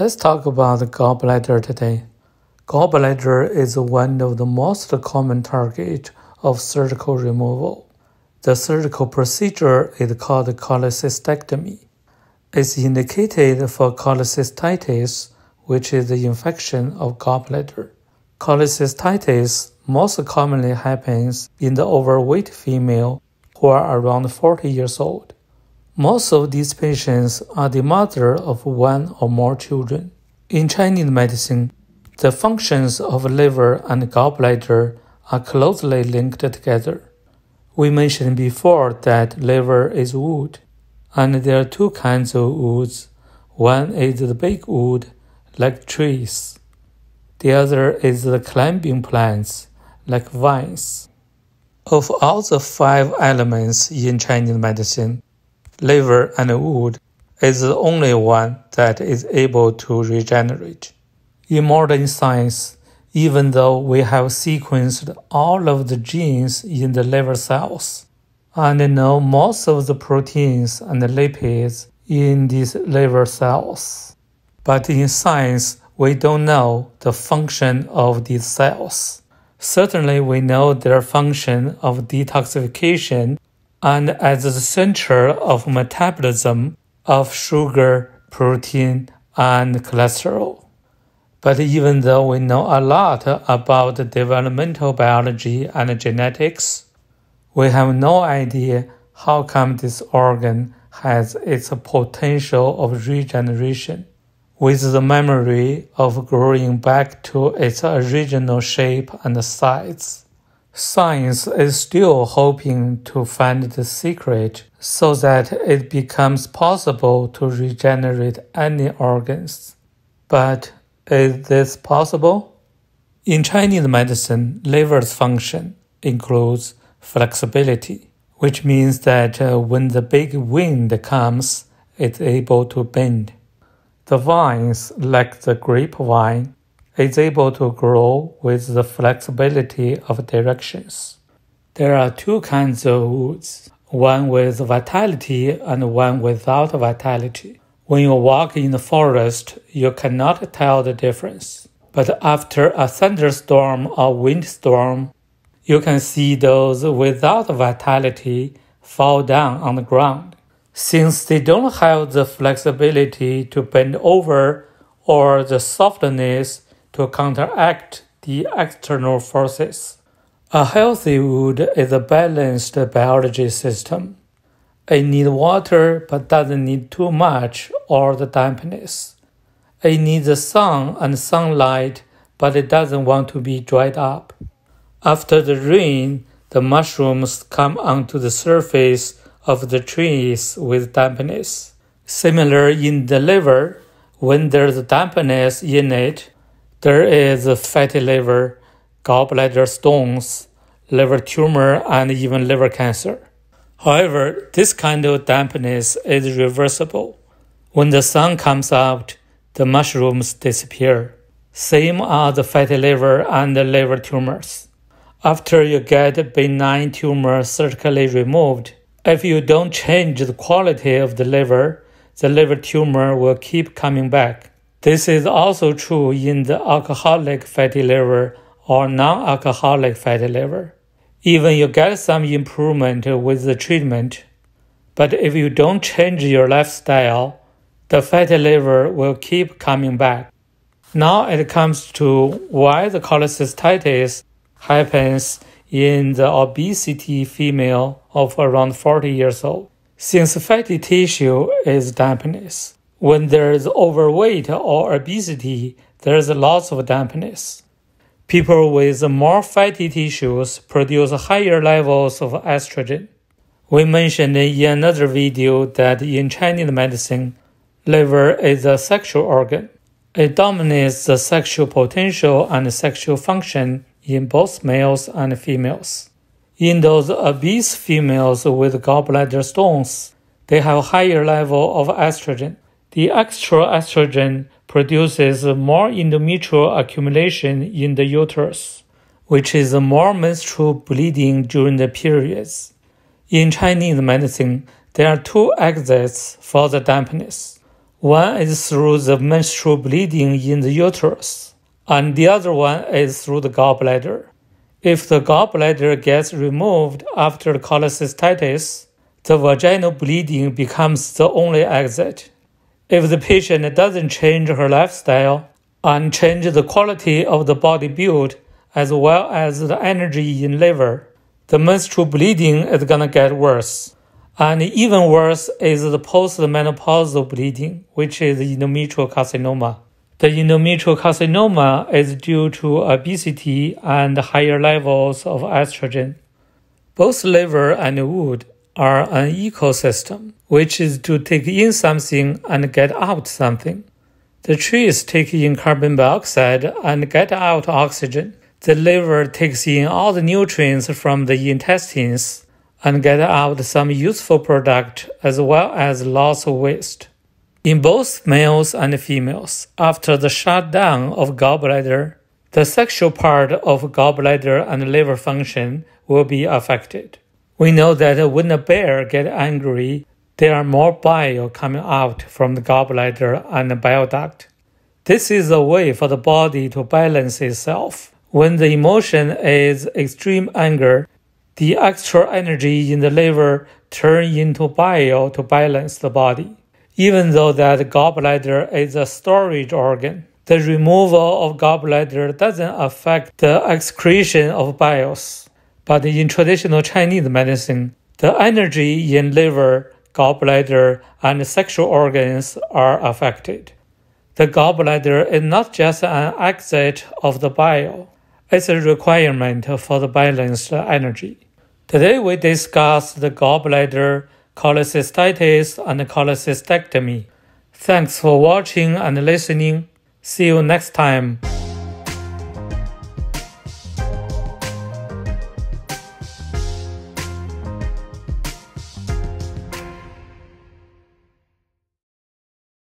Let's talk about the gallbladder today. Gallbladder is one of the most common target of surgical removal. The surgical procedure is called cholecystectomy. It's indicated for cholecystitis, which is the infection of gallbladder. Cholecystitis most commonly happens in the overweight female who are around 40 years old. Most of these patients are the mother of one or more children. In Chinese medicine, the functions of liver and gallbladder are closely linked together. We mentioned before that liver is wood, and there are two kinds of woods. One is the big wood, like trees. The other is the climbing plants, like vines. Of all the five elements in Chinese medicine, liver, and wood is the only one that is able to regenerate. In modern science, even though we have sequenced all of the genes in the liver cells and know most of the proteins and the lipids in these liver cells, but in science, we don't know the function of these cells. Certainly, we know their function of detoxification and as the center of metabolism of sugar, protein, and cholesterol. But even though we know a lot about developmental biology and genetics, we have no idea how come this organ has its potential of regeneration with the memory of growing back to its original shape and size. Science is still hoping to find the secret so that it becomes possible to regenerate any organs. But is this possible? In Chinese medicine, liver's function includes flexibility, which means that uh, when the big wind comes, it's able to bend. The vines, like the grapevine, is able to grow with the flexibility of directions. There are two kinds of woods, one with vitality and one without vitality. When you walk in the forest, you cannot tell the difference. But after a thunderstorm or windstorm, you can see those without vitality fall down on the ground. Since they don't have the flexibility to bend over or the softness to counteract the external forces. A healthy wood is a balanced biology system. It needs water but doesn't need too much or the dampness. It needs the sun and sunlight but it doesn't want to be dried up. After the rain, the mushrooms come onto the surface of the trees with dampness. Similar in the liver, when there's dampness in it, there is fatty liver, gallbladder stones, liver tumor, and even liver cancer. However, this kind of dampness is reversible. When the sun comes out, the mushrooms disappear. Same are the fatty liver and the liver tumors. After you get benign tumor surgically removed, if you don't change the quality of the liver, the liver tumor will keep coming back. This is also true in the alcoholic fatty liver or non-alcoholic fatty liver. Even you get some improvement with the treatment, but if you don't change your lifestyle, the fatty liver will keep coming back. Now it comes to why the cholecystitis happens in the obesity female of around 40 years old. Since fatty tissue is dampness, when there is overweight or obesity, there is lots of dampness. People with more fatty tissues produce higher levels of estrogen. We mentioned in another video that in Chinese medicine, liver is a sexual organ. It dominates the sexual potential and sexual function in both males and females. In those obese females with gallbladder stones, they have higher level of estrogen. The extra estrogen produces more endometrial accumulation in the uterus, which is more menstrual bleeding during the periods. In Chinese medicine, there are two exits for the dampness. One is through the menstrual bleeding in the uterus, and the other one is through the gallbladder. If the gallbladder gets removed after cholecystitis, the vaginal bleeding becomes the only exit. If the patient doesn't change her lifestyle and change the quality of the body build as well as the energy in liver, the menstrual bleeding is gonna get worse. And even worse is the postmenopausal bleeding, which is endometrial carcinoma. The endometrial carcinoma is due to obesity and higher levels of estrogen. Both liver and wound are an ecosystem, which is to take in something and get out something. The trees take in carbon dioxide and get out oxygen. The liver takes in all the nutrients from the intestines and get out some useful product as well as lots of waste. In both males and females, after the shutdown of gallbladder, the sexual part of gallbladder and liver function will be affected. We know that when a bear gets angry, there are more bile coming out from the gallbladder and the bile duct. This is a way for the body to balance itself. When the emotion is extreme anger, the extra energy in the liver turn into bile to balance the body. Even though that gallbladder is a storage organ, the removal of gallbladder doesn't affect the excretion of biles. But in traditional Chinese medicine, the energy in liver, gallbladder, and sexual organs are affected. The gallbladder is not just an exit of the bile, it's a requirement for the balanced energy. Today we discuss the gallbladder, cholecystitis, and cholecystectomy. Thanks for watching and listening. See you next time.